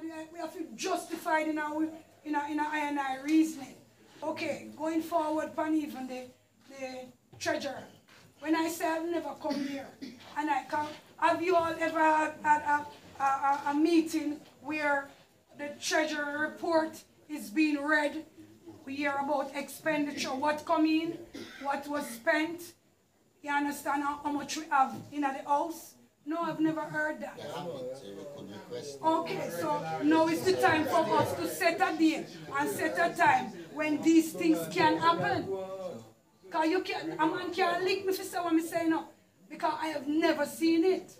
We have- to justify it in our, in our, in our I and I reasoning. Okay, going forward, pan even the, the treasurer. When I say I've never come here, and I come, have you all ever had, had a, a, a, meeting where the treasurer report is being read? We hear about expenditure, what come in, what was spent. You understand how much we have in the house? No, I've never heard that. Okay, so now is the time for us to set a date and set a time when these things can happen. Cause you can a man can't link me for say what me say now. Because I have never seen it.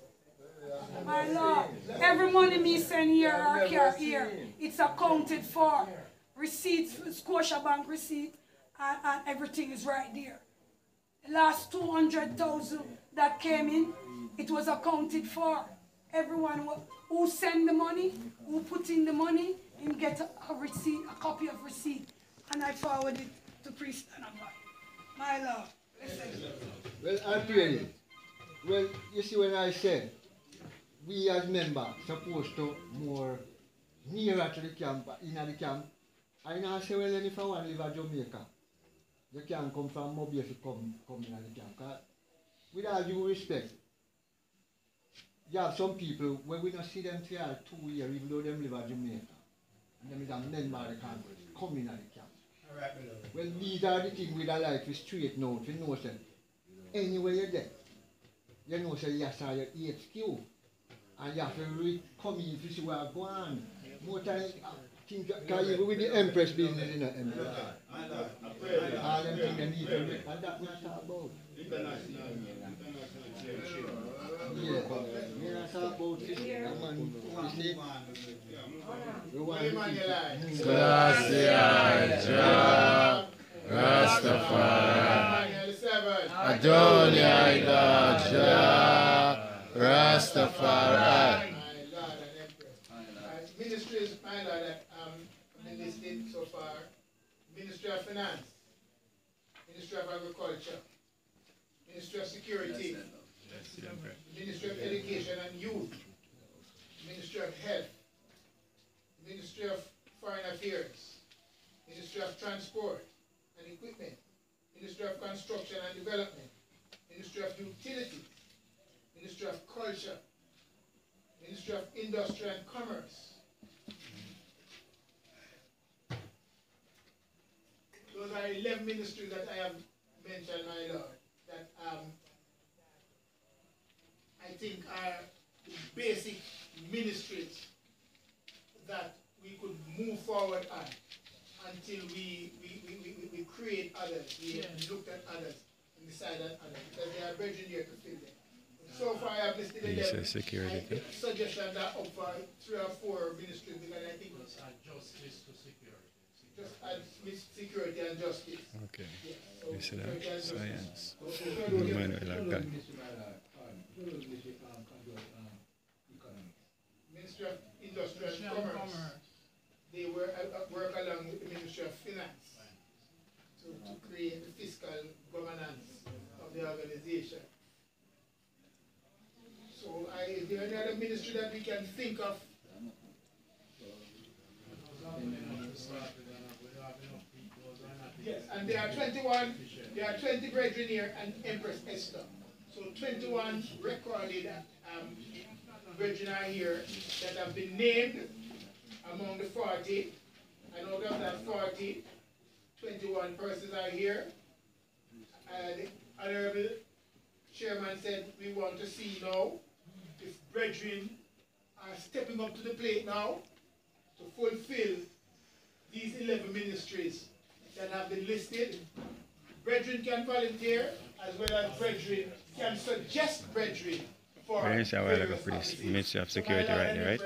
My Lord. Every money me send here or care here, it's accounted for. Receipts, Scotiabank receipt, and, and everything is right there. Last 200,000 that came in, it was accounted for. Everyone who- send the money, who put in the money, and get a, a receipt, a copy of receipt. And I forward it to priest and abba. My Lord. listen. Well, I pray it. Well, you see when I said, we as members supposed to more nearer to the camp, in the camp, I now say, well, if I want to live in Jamaica, you can come from Mobile to come, come in the camp. 'Cause with all due respect, you have some people, when we don't see them for two years, even though them live in Jamaica, and them is a member of the Congress, come in the camp. Well, these are the things we don't like, we straighten out, we know, say, anywhere you get, you know, say, yes, I have HQ, and you have to re- come in to see where go on. More time, things, because even with the Empress business, you know, Empress. Gracias, Jah Rastafari. Adonai God, Jah Rastafari. Lord Ministries, my Lord. Ministry of Finance, Ministry of Agriculture, Ministry of Security, Ministry of Education and Youth, Ministry of Health, Ministry of Foreign Affairs, Ministry of Transport and Equipment, Ministry of Construction and Development, Ministry of Utilities, Ministry of Culture, Ministry of Industry and Commerce. Those are eleven ministries that I have mentioned, my lord, that um, I think are the basic ministries that we could move forward on until we, we, we, we, we create others, we looked at others and decided on others, because they are brethren here to fill them. So far, I have listed He eleven. says security, I think Suggestions are up for three or four ministries, because I think Just add justice to security. Just add mis- security and justice. Okay. Yes, so security and justice. Science. Manuel Agag. Ministry of Industry and Commerce, um, um, um, Commerce. they were, uh, uh, work along with the Ministry of Finance to, to create the fiscal governance of the organization. So I, is there any other ministry that we can think of? And there are twenty-one, there are twenty brethren here and Empress Esther. So twenty-one recorded, um, brethren are here that have been named among the forty. And out of that 40, 21 persons are here. And honorable chairman said, we want to see now if brethren are stepping up to the plate now to fulfill these 11 ministries that have been listed. Brethren can volunteer as well as brethren can suggest brethren for so I like a various. Ministry of Security right there, right?